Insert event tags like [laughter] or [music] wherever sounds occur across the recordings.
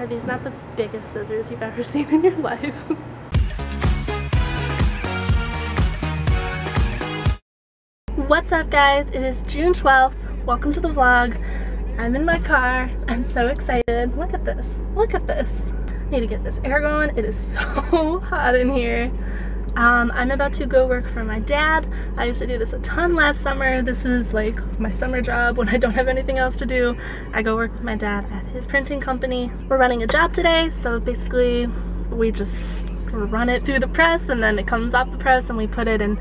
Are these not the biggest scissors you've ever [laughs] seen in your life? What's up guys? It is June 12th. Welcome to the vlog. I'm in my car. I'm so excited. Look at this. Look at this. I need to get this air going. It is [laughs] so hot in here. Um, I'm about to go work for my dad. I used to do this a ton last summer. This is like my summer job when I don't have anything else to do. I go work with my dad at his printing company. We're running a job today, so basically we just run it through the press and then it comes off the press and we put it in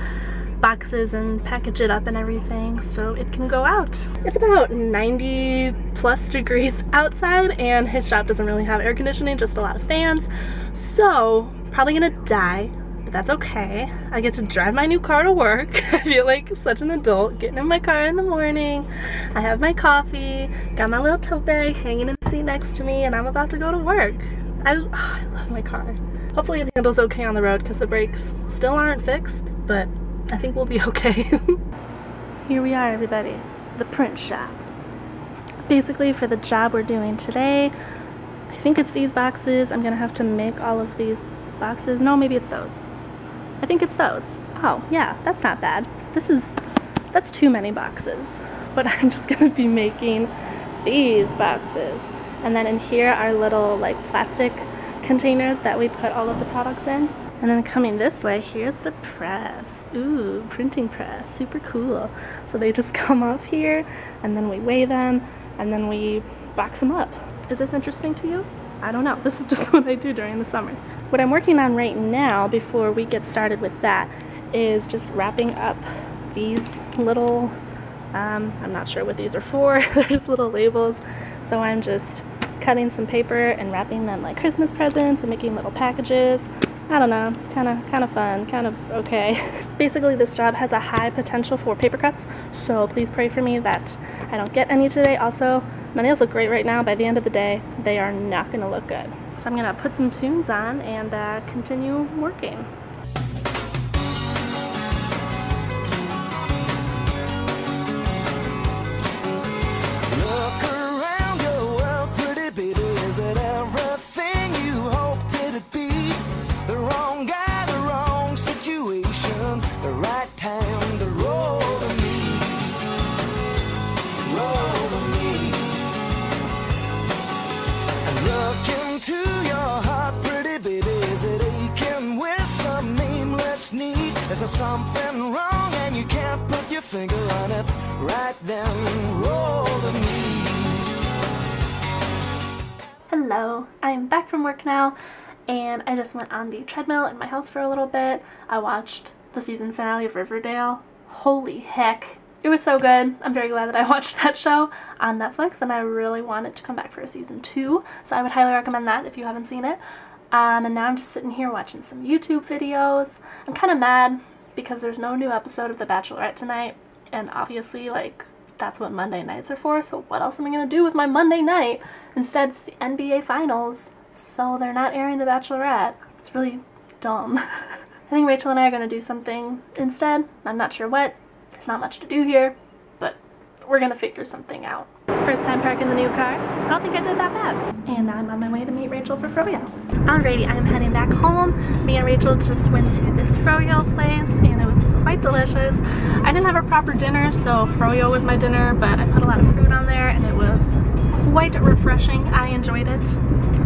boxes and package it up and everything so it can go out. It's about 90 plus degrees [laughs] outside and his shop doesn't really have air conditioning, just a lot of fans. So probably gonna die but that's okay. I get to drive my new car to work. [laughs] I feel like such an adult getting in my car in the morning. I have my coffee, got my little tote bag hanging in the seat next to me, and I'm about to go to work. I, oh, [sighs] I love my car. Hopefully it handles okay on the road because the brakes still aren't fixed, but I think we'll be [laughs] okay. Here we are, everybody. The print shop. Basically, for the job we're doing today, I think it's these boxes. I'm gonna have to make all of these boxes. No, maybe it's those. I think it's those. Oh, yeah, that's not bad. This is, that's too many boxes. [laughs] But I'm just gonna be making these boxes. And then in here are little like plastic containers that we put all of the products in. And then coming this way, here's the press. Ooh, printing press, super cool. So they just [laughs] come off here and then we weigh them and then we box them up. Is this interesting to you? I don't know. This is [laughs] just what I do during the summer. What I'm working on right now before we get started with that is just wrapping up these little, um, I'm not sure what these are for, [laughs] they're little labels. So I'm just cutting some paper and wrapping them like Christmas presents and making little packages. I don't know, it's kind of kind of fun, kind of okay. [laughs] Basically this job has a high potential for paper cuts, so please pray for me that I don't get any today. Also, my nails look great right now. By the end of the day, they are not going to look good. So I'm gonna put some tunes on and uh, continue working. Something wrong and you can't put your finger on it right then roll to me hello i am back from work now and i just went on the treadmill in my house for a little bit i watched the season finale of riverdale holy heck it was so good. I'm very glad that I [laughs] watched that show on Netflix and I really wanted to come back for a season two. So I would highly recommend that if you haven't seen it. Um, and now I'm just sitting here watching some YouTube videos. I'm kind of mad because there's no new episode of The Bachelorette tonight, and obviously, like, that's what Monday nights are for, so what else am I going to do with my Monday night? Instead, it's the NBA Finals, so they're not airing The Bachelorette. It's really dumb. [laughs] I think Rachel and I are going to do something instead. I'm not sure what. There's not much to do here, we're to figure something out. First time parking the new car. I don't think I did that bad. And I'm on my way to meet Rachel for Froyo. Alrighty, I'm heading back home. Me and Rachel just went to this Froyo place and it was quite delicious. I didn't have a proper dinner, so Froyo was my dinner, but I put a lot of fruit on there and it was quite refreshing. I enjoyed it.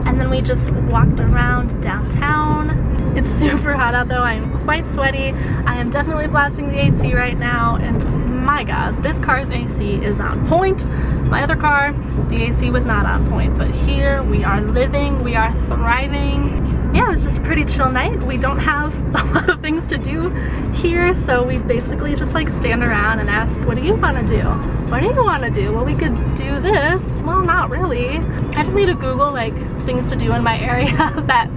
And then we just walked around downtown. It's [laughs] super hot out though. I am quite sweaty. I am definitely blasting the AC right now and my god, this car's AC is on point. My other car, the AC was not on point, but here we are living, we are thriving. Yeah, it was just a pretty chill night. We don't have [laughs] a lot of things to do here, so we basically just like stand around and ask, what do you want to do? What do you want to do? Well, we could do this. Well, not really. I just need to Google like things to do in my [laughs] area [laughs] that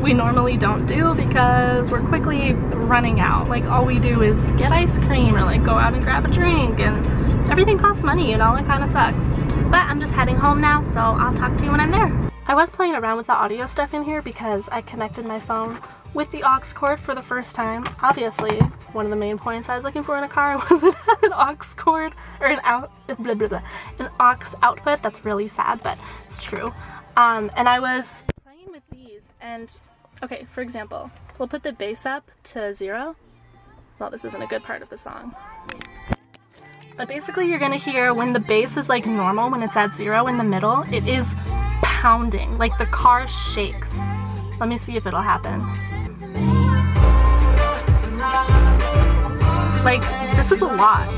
we normally don't do because we're quickly running out. Like all we do is get ice cream or like go out and grab a drink and everything costs money, you know, it kind of sucks. But I'm just heading home now, so I'll talk to you when I'm there. I was playing around with the audio stuff in here because I connected my phone with the aux cord for the first time. Obviously, one of the main points I was looking for in a car [laughs] was had an aux cord or an out blah, blah, blah, an aux output. That's really sad, but it's true. Um, and I was playing with these and, okay, for example, we'll put the bass up to zero. Well, this isn't a good part of the song. But basically you're gonna hear when the bass is like normal, when it's at zero in the middle, it is pounding, like the car shakes. Let me see if it'll happen. Like, this is a lot.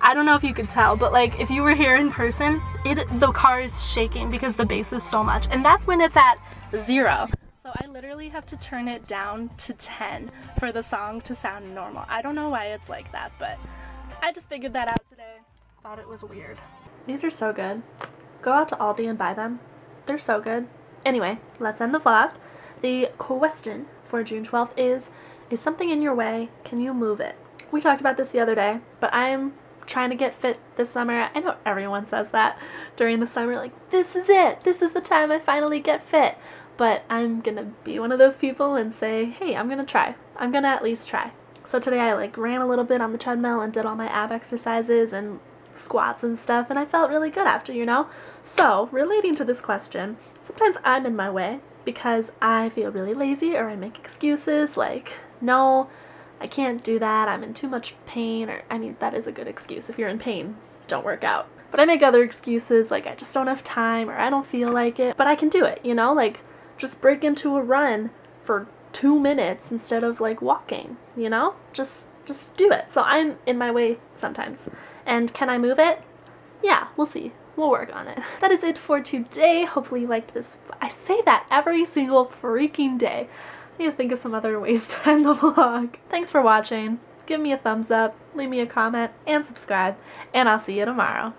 I don't know if you could tell, but like if you were here in person, it the car is shaking because the bass is so much. And that's when it's at zero. So I literally have to turn it down to 10 for the song to sound normal. I don't know why it's like that, but I just figured that out today. Thought it was weird. These are so good. Go out to Aldi and buy them. They're so good. Anyway, let's end the vlog. The question for June 12th is, is something in your way? Can you move it? We talked about this the other day, but I'm trying to get fit this summer. I know everyone says that during the summer, like, this is it. This is the time I finally get fit. But I'm gonna be one of those people and say, hey, I'm gonna try. I'm gonna at least try. So today I like ran a little bit on the treadmill and did all my ab exercises and squats and stuff and I felt really good after, you know? So, relating to this question, sometimes I'm in my way because I feel really lazy or I make excuses like, no, I can't do that, I'm in too much pain, or I mean, that is a good excuse. If you're in pain, don't work out. But I make other excuses like I just don't have time or I don't feel like it, but I can do it, you know? Like, just break into a run for two minutes instead of like walking, you know? Just just do it. So I'm in my way sometimes. And can I move it? Yeah, we'll see. We'll work on it. [laughs] That is it for today. Hopefully you liked this. I say that every single freaking day. I need to think of some other ways [laughs] to end the vlog. Thanks for watching. Give me a thumbs up, leave me a comment, and subscribe. And I'll see you tomorrow.